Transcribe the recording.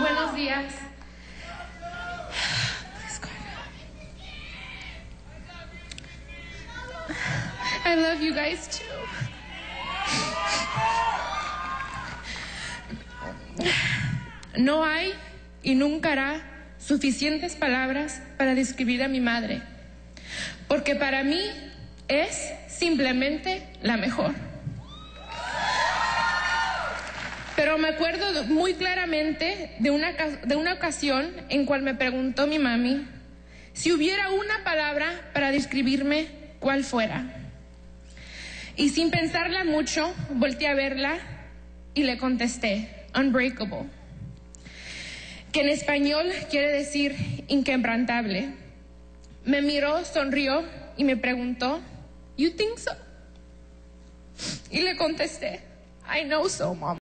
Buenos días. I love you guys too. No hay y nunca hará suficientes palabras para describir a mi madre porque para mí es simplemente la mejor. Pero me acuerdo muy claramente de una, de una ocasión en cual me preguntó mi mami si hubiera una palabra para describirme, cuál fuera. Y sin pensarla mucho, volteé a verla y le contesté, unbreakable, que en español quiere decir inquebrantable. Me miró, sonrió y me preguntó, You think so? Y le contesté, I know so, mom.